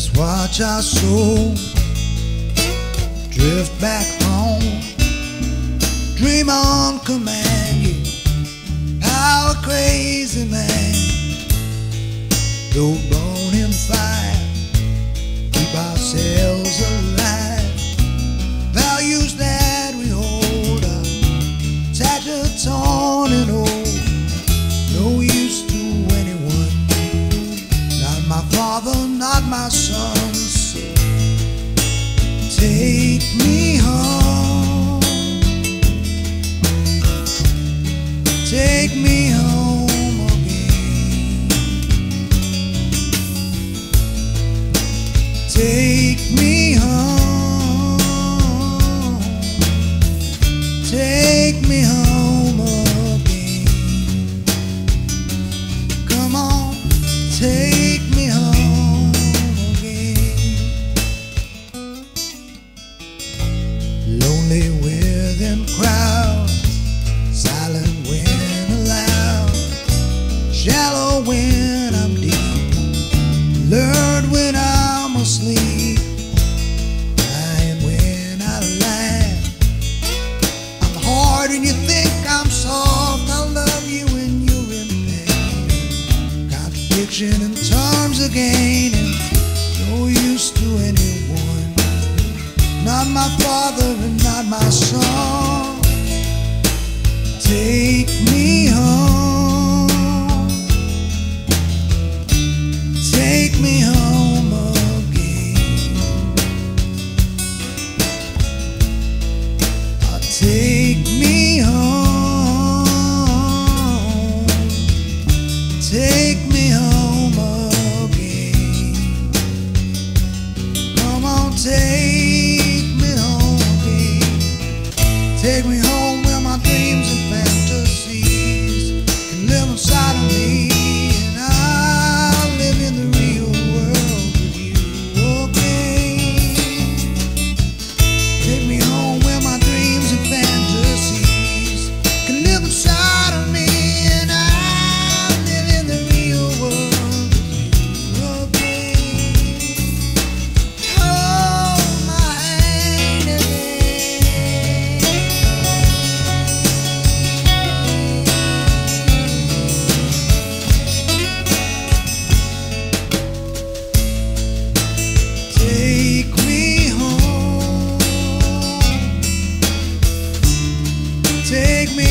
just watch our soul drift back home. Dream on command, you how a crazy man. Though born in fire, keep ourselves take me home again. Lonely within crowds, Contradiction in terms again, and no use to anyone. Not my father and not my son. Take me home. Take me home again. Uh, Take me home. take me home where my dreams are fantasies Take me